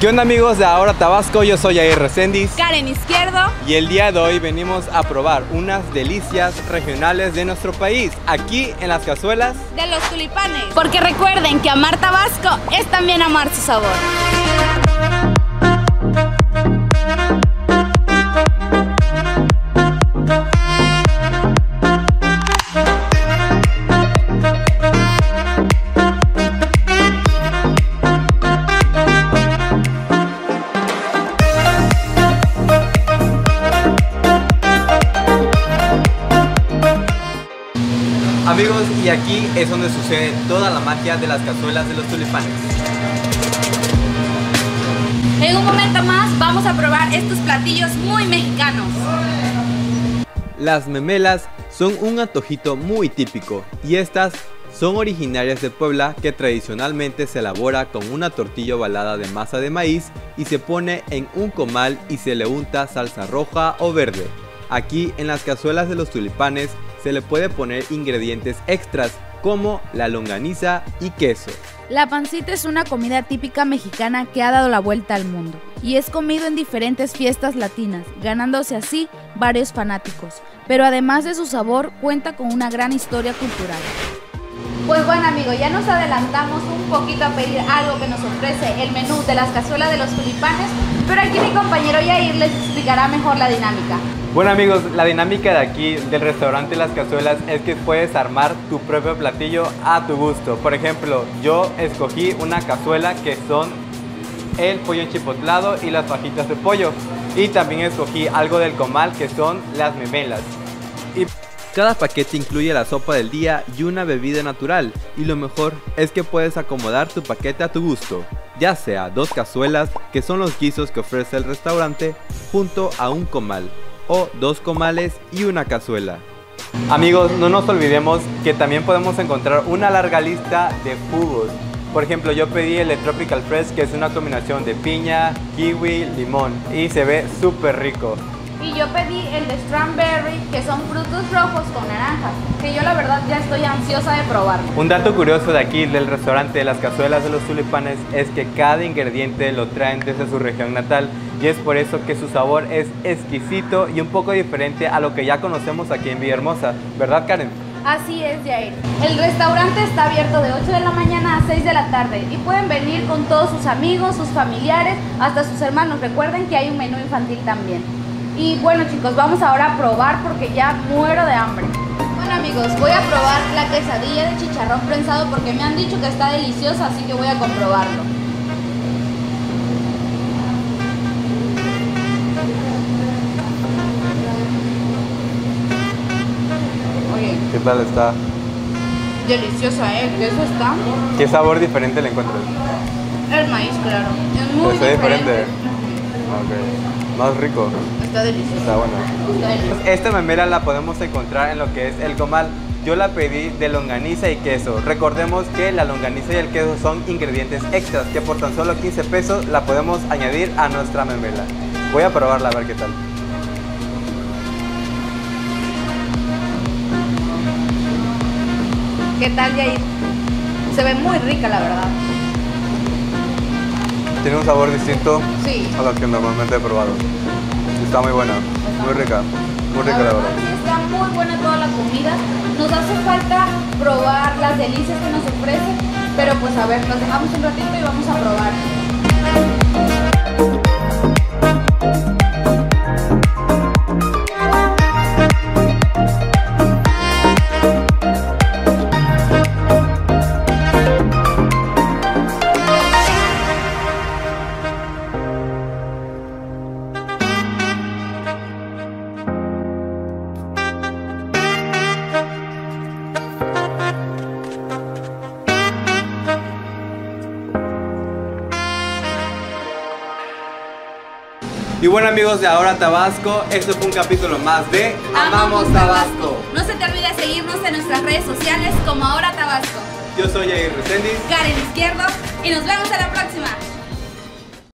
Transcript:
¿Qué onda amigos de Ahora Tabasco? Yo soy Jair Recendis Karen Izquierdo y el día de hoy venimos a probar unas delicias regionales de nuestro país, aquí en las cazuelas de los tulipanes. Porque recuerden que amar Tabasco es también amar su sabor. Amigos, y aquí es donde sucede toda la magia de las cazuelas de los tulipanes. En un momento más vamos a probar estos platillos muy mexicanos. Las memelas son un antojito muy típico y estas son originarias de Puebla que tradicionalmente se elabora con una tortilla ovalada de masa de maíz y se pone en un comal y se le unta salsa roja o verde. Aquí en las cazuelas de los tulipanes se le puede poner ingredientes extras como la longaniza y queso. La pancita es una comida típica mexicana que ha dado la vuelta al mundo y es comido en diferentes fiestas latinas, ganándose así varios fanáticos, pero además de su sabor cuenta con una gran historia cultural. Pues bueno amigos, ya nos adelantamos un poquito a pedir algo que nos ofrece el menú de las cazuelas de los tulipanes, pero aquí mi compañero Yair les explicará mejor la dinámica. Bueno amigos, la dinámica de aquí del restaurante Las Cazuelas es que puedes armar tu propio platillo a tu gusto. Por ejemplo, yo escogí una cazuela que son el pollo enchipotlado y las fajitas de pollo. Y también escogí algo del comal que son las memelas. Cada paquete incluye la sopa del día y una bebida natural, y lo mejor es que puedes acomodar tu paquete a tu gusto, ya sea dos cazuelas, que son los guisos que ofrece el restaurante, junto a un comal, o dos comales y una cazuela. Amigos, no nos olvidemos que también podemos encontrar una larga lista de jugos. Por ejemplo, yo pedí el Tropical Fresh, que es una combinación de piña, kiwi, limón, y se ve súper rico. Y yo pedí el de Strawberry, que son frutos rojos con naranjas, que yo la verdad ya estoy ansiosa de probar. Un dato curioso de aquí del restaurante de las cazuelas de los tulipanes es que cada ingrediente lo traen desde su región natal y es por eso que su sabor es exquisito y un poco diferente a lo que ya conocemos aquí en Villahermosa, ¿verdad Karen? Así es, Jair. El restaurante está abierto de 8 de la mañana a 6 de la tarde y pueden venir con todos sus amigos, sus familiares, hasta sus hermanos. Recuerden que hay un menú infantil también. Y bueno chicos, vamos ahora a probar porque ya muero de hambre. Bueno amigos, voy a probar la quesadilla de chicharrón prensado porque me han dicho que está deliciosa, así que voy a comprobarlo. Oye, ¿Qué tal está? deliciosa, ¿eh? El queso está. ¿Qué sabor diferente le encuentras? El maíz, claro. Es muy ¿Está diferente? Ok. Más rico. Está delicioso. Está bueno. Está delicioso. Esta memela la podemos encontrar en lo que es el comal. Yo la pedí de longaniza y queso. Recordemos que la longaniza y el queso son ingredientes extras que por tan solo 15 pesos la podemos añadir a nuestra memela. Voy a probarla a ver qué tal. ¿Qué tal, Yair? Se ve muy rica, la verdad. Tiene un sabor distinto Sí. a lo que normalmente he probado. Está muy buena, muy rica, muy rica la verdad. sí está muy buena toda la comida. Nos hace falta probar las delicias que nos ofrece, pero pues a ver, nos dejamos un ratito y vamos a probar. Y bueno amigos de Ahora Tabasco, esto fue un capítulo más de Amamos Tabasco. No se te olvide seguirnos en nuestras redes sociales como Ahora Tabasco. Yo soy Jair Recendis. Karen Izquierdo y nos vemos en la próxima.